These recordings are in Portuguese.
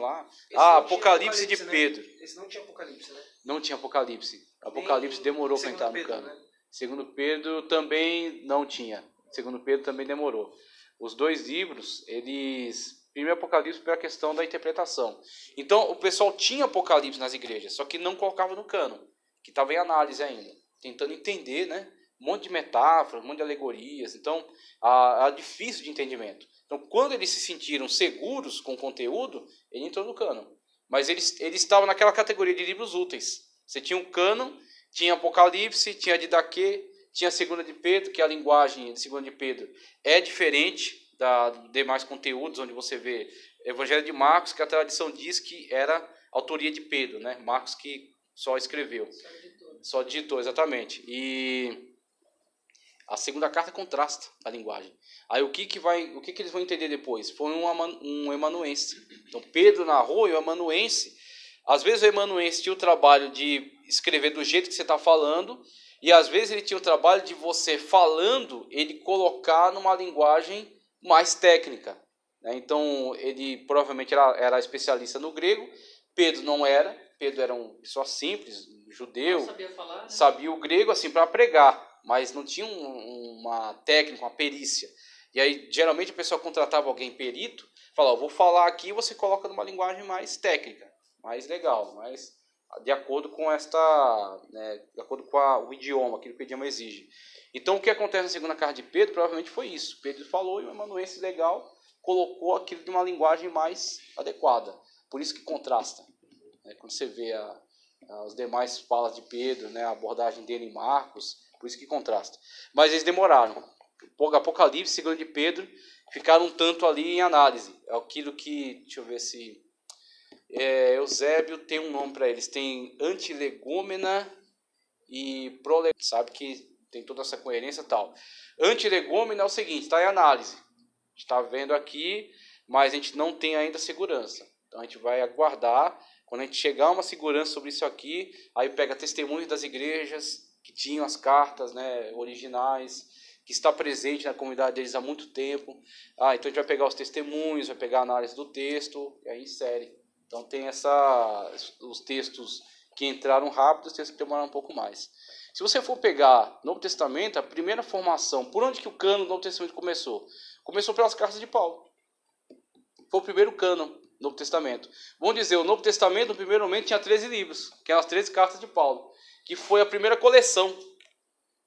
lá. Esse ah, não tinha Apocalipse de né? Pedro. Esse não tinha Apocalipse, né? Não tinha Apocalipse. Apocalipse Nem demorou para entrar no Pedro, cano. né? Segundo Pedro também não tinha. Segundo Pedro também demorou. Os dois livros, eles. Primeiro Apocalipse pela questão da interpretação. Então, o pessoal tinha Apocalipse nas igrejas, só que não colocava no cano, que estava em análise ainda, tentando entender, né? Um monte de metáforas, um monte de alegorias. Então, a, a difícil de entendimento. Então, quando eles se sentiram seguros com o conteúdo, ele entrou no cano. Mas eles, eles estavam naquela categoria de livros úteis. Você tinha o cano, tinha Apocalipse, tinha Didaquê, tinha a segunda de Pedro, que a linguagem de segunda de Pedro é diferente da demais conteúdos, onde você vê Evangelho de Marcos, que a tradição diz que era autoria de Pedro, né? Marcos que só escreveu, só digitou exatamente. E a segunda carta contrasta a linguagem. Aí o que que vai, o que que eles vão entender depois? Foi um, um emanuense. Então Pedro narrou e o emanuense, às vezes o emanuense tinha o trabalho de escrever do jeito que você está falando, e às vezes ele tinha o trabalho de você falando, ele colocar numa linguagem mais técnica. né? Então ele provavelmente era, era especialista no grego, Pedro não era, Pedro era uma pessoa simples, judeu, Não sabia falar, né? sabia o grego assim para pregar, mas não tinha um- uma técnica, uma perícia. E aí geralmente a pessoa contratava alguém perito, falava, vou falar aqui, e você coloca numa linguagem mais técnica, mais legal, mais de acordo com esta, né, de acordo com a- o idioma, aquilo que o idioma exige. Então o que acontece na segunda carta de Pedro provavelmente foi isso. Pedro falou e o amanuense legal colocou aquilo de uma linguagem mais adequada. Por isso que contrasta. né? Quando você vê a, as demais falas de Pedro, né, a abordagem dele em Marcos, por isso que contrasta. Mas eles demoraram. Apocalipse, segundo de Pedro, ficaram um tanto ali em análise. É aquilo que, deixa eu ver se é, Eusébio tem um nome para eles. Tem antilegômena e prolegômena, sabe que tem toda essa coerência tal. Antilegômena é o seguinte, está em análise. Está vendo aqui, mas a gente não tem ainda segurança. Então a gente vai aguardar. Quando a gente chegar uma segurança sobre isso aqui, aí pega testemunhos das igrejas que tinham as cartas né, originais, que está presente na comunidade deles há muito tempo. Ah, então a gente vai pegar os testemunhos, vai pegar a análise do texto e aí insere. Então tem essa os textos que entraram rápido, os textos que demoraram um pouco mais. Se você for pegar Novo Testamento, a primeira formação, por onde que o cano do Novo Testamento começou? Começou pelas cartas de Paulo. Foi o primeiro cano do Novo Testamento. Vamos dizer, o Novo Testamento, no primeiro momento, tinha 13 livros, que eram as 13 cartas de Paulo, que foi a primeira coleção.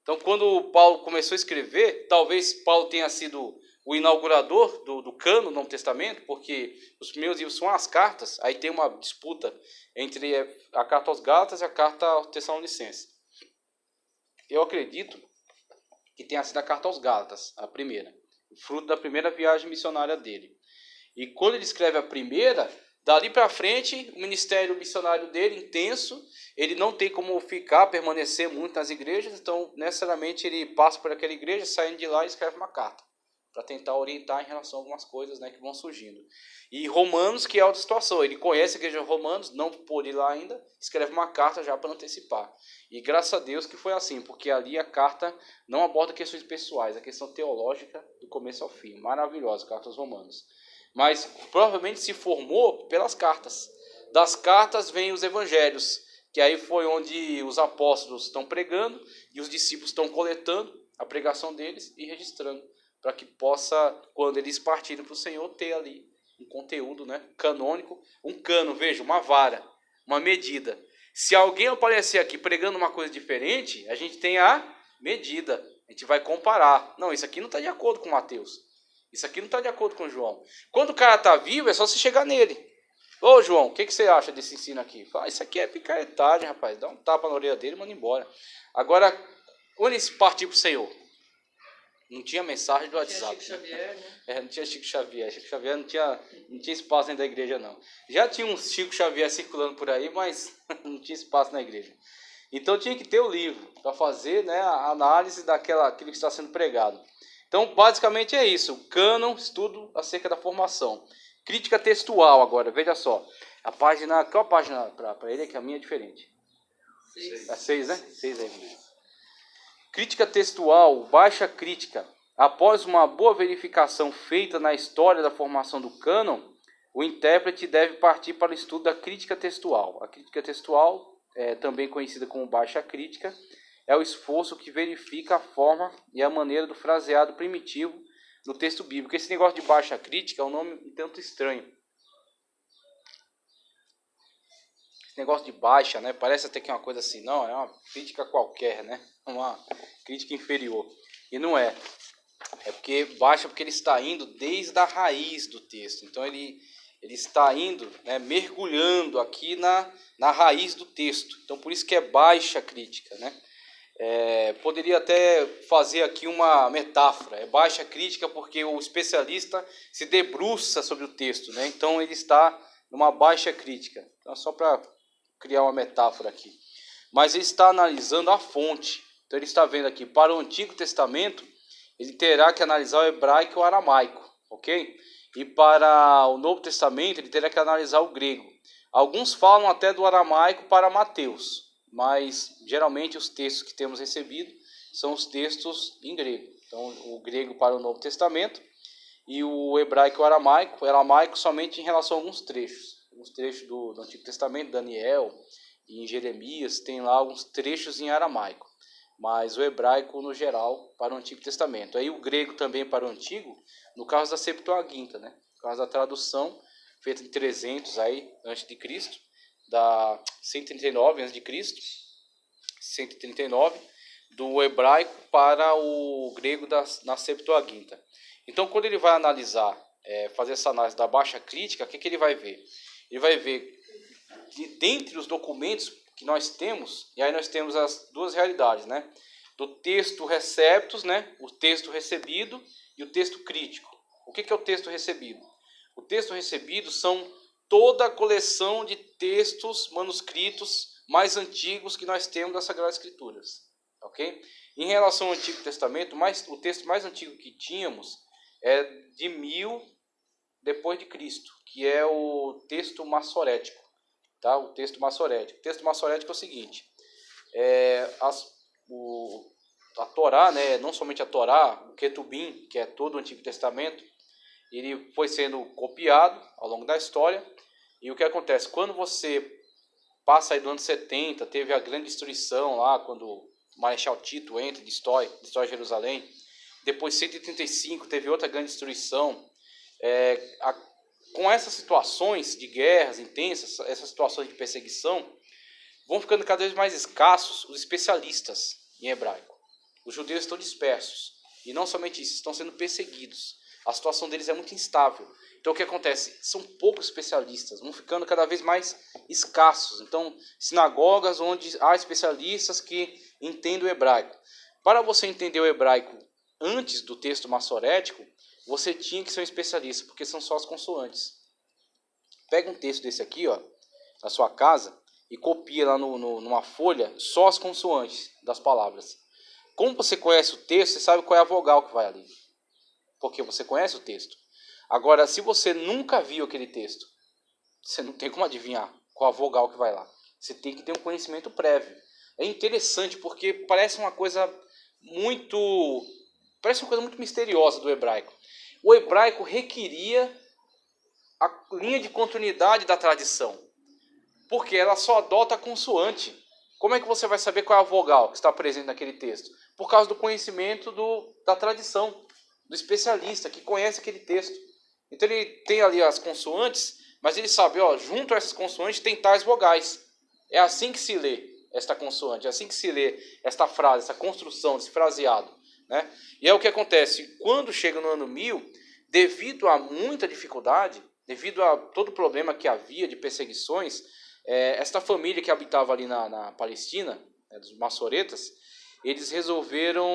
Então, quando Paulo começou a escrever, talvez Paulo tenha sido o inaugurador do, do cano do Novo Testamento, porque os primeiros livros são as cartas, aí tem uma disputa entre a carta aos Gálatas e a carta aos Tessalonicenses. Eu acredito que tenha sido a carta aos Gálatas, a primeira, fruto da primeira viagem missionária dele. E quando ele escreve a primeira, dali para frente, o ministério missionário dele, intenso, ele não tem como ficar, permanecer muito nas igrejas, então necessariamente ele passa por aquela igreja, saindo de lá e escreve uma carta para tentar orientar em relação a algumas coisas né, que vão surgindo. E Romanos, que é outra situação, ele conhece a igreja de Romanos, não pôde ir lá ainda, escreve uma carta já para antecipar. E graças a Deus que foi assim, porque ali a carta não aborda questões pessoais, a questão teológica do começo ao fim. Maravilhosa, carta aos Romanos. Mas provavelmente se formou pelas cartas. Das cartas vêm os evangelhos, que aí foi onde os apóstolos estão pregando e os discípulos estão coletando a pregação deles e registrando para que possa, quando eles partirem para o Senhor, ter ali um conteúdo né, canônico, um cano, veja, uma vara, uma medida. Se alguém aparecer aqui pregando uma coisa diferente, a gente tem a medida, a gente vai comparar. Não, isso aqui não está de acordo com Mateus, isso aqui não está de acordo com João. Quando o cara está vivo, é só você chegar nele. Ô João, o que, que você acha desse ensino aqui? Fala, isso aqui é picaretagem, rapaz. Dá um tapa na orelha dele e manda embora. Agora, quando ele partir para o Senhor, não tinha mensagem do Tinha WhatsApp. Chico Xavier, né? É, não tinha Chico Xavier. Chico Xavier não tinha, não tinha espaço dentro da igreja, não. Já tinha um Chico Xavier circulando por aí, mas não tinha espaço na igreja. Então tinha que ter o livro para fazer né, a análise daquela, aquilo que está sendo pregado. Então, basicamente é isso. O cânon, estudo acerca da formação. Crítica textual agora, veja só. A página, qual a página para ele? É que a minha é diferente. Seis. É seis, né? Seis aí, Vinícius. Crítica textual, baixa crítica. Após uma boa verificação feita na história da formação do cânon, o intérprete deve partir para o estudo da crítica textual. A crítica textual, é também conhecida como baixa crítica, é o esforço que verifica a forma e a maneira do fraseado primitivo no texto bíblico. Esse negócio de baixa crítica é um nome um tanto estranho. Esse negócio de baixa, né? Parece até que é uma coisa assim, não, é uma crítica qualquer, né? Uma crítica inferior. E não é. É porque baixa porque ele está indo desde a raiz do texto. Então ele ele está indo, né, mergulhando aqui na, na raiz do texto. Então, por isso que é baixa crítica. Né? É, poderia até fazer aqui uma metáfora. É baixa crítica porque o especialista se debruça sobre o texto. Né? Então, ele está numa baixa crítica. Então, só para criar uma metáfora aqui. Mas ele está analisando a fonte. Então, ele está vendo aqui, para o Antigo Testamento, ele terá que analisar o hebraico e o aramaico. Ok? E para o Novo Testamento, ele teria que analisar o grego. Alguns falam até do aramaico para Mateus, mas geralmente os textos que temos recebido são os textos em grego. Então, o grego para o Novo Testamento e o hebraico e o aramaico, o aramaico somente em relação a alguns trechos. Alguns trechos do, do Antigo Testamento, Daniel e em Jeremias, tem lá alguns trechos em aramaico mas o hebraico no geral para o Antigo Testamento. Aí o grego também para o Antigo, no caso da Septuaginta, né? No caso da tradução feita em 300 aí antes de Cristo, da 139 antes de Cristo, 139 do hebraico para o grego da, na Septuaginta. Então, quando ele vai analisar, é, fazer essa análise da baixa crítica, o que, que ele vai ver? Ele vai ver de, dentre os documentos que nós temos, e aí nós temos as duas realidades, né? Do texto receptus, né? O texto recebido e o texto crítico. O que é o texto recebido? O texto recebido são toda a coleção de textos manuscritos mais antigos que nós temos das Sagradas Escrituras, ok? Em relação ao Antigo Testamento, mais, o texto mais antigo que tínhamos é de mil depois de Cristo, que é o texto massorético tá? o texto massorético. O texto massorético é o seguinte, é, as, o, a Torá, né, não somente a Torá, o Ketubim, que é todo o Antigo Testamento, ele foi sendo copiado ao longo da história, e o que acontece? Quando você passa aí do ano 70, teve a grande destruição lá, quando o Marechal Tito entra destrói, destrói Jerusalém, depois 135 teve outra grande destruição, é, a, com essas situações de guerras intensas, essas situações de perseguição, vão ficando cada vez mais escassos os especialistas em hebraico. Os judeus estão dispersos. E não somente isso, estão sendo perseguidos. A situação deles é muito instável. Então o que acontece? São poucos especialistas, vão ficando cada vez mais escassos. Então, sinagogas onde há especialistas que entendem o hebraico. Para você entender o hebraico antes do texto massorético, você tinha que ser um especialista, porque são só as consoantes. Pega um texto desse aqui, ó, na sua casa, e copia lá no, no, numa folha só as consoantes das palavras. Como você conhece o texto, você sabe qual é a vogal que vai ali. Porque você conhece o texto. Agora, se você nunca viu aquele texto, você não tem como adivinhar qual a vogal que vai lá. Você tem que ter um conhecimento prévio. É interessante porque parece uma coisa muito parece uma coisa muito misteriosa do hebraico o hebraico requeria a linha de continuidade da tradição, porque ela só adota a consoante. Como é que você vai saber qual é a vogal que está presente naquele texto? Por causa do conhecimento do, da tradição, do especialista que conhece aquele texto. Então ele tem ali as consoantes, mas ele sabe, ó, junto a essas consoantes tem tais vogais. É assim que se lê esta consoante, é assim que se lê esta frase, essa construção, esse fraseado. Né? E é o que acontece, quando chega no ano 1000, devido a muita dificuldade, devido a todo o problema que havia de perseguições, é, esta família que habitava ali na, na Palestina, né, dos maçoretas, eles resolveram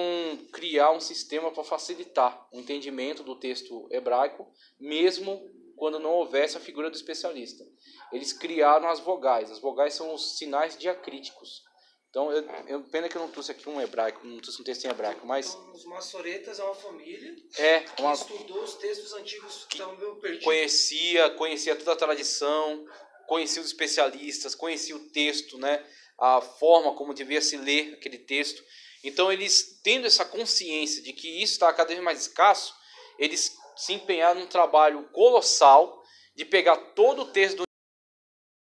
criar um sistema para facilitar o entendimento do texto hebraico, mesmo quando não houvesse a figura do especialista. Eles criaram as vogais. As vogais são os sinais diacríticos. Então, eu, eu, pena que eu não trouxe aqui um hebraico, não trouxe um texto em hebraico, mas... Então, os maçoretas é uma família é, que uma... estudou os textos antigos que estavam meio perdidos. Conhecia, conhecia toda a tradição, conhecia os especialistas, conhecia o texto, né? A forma como devia se ler aquele texto. Então, eles, tendo essa consciência de que isso está cada vez mais escasso, eles se empenharam num trabalho colossal de pegar todo o texto do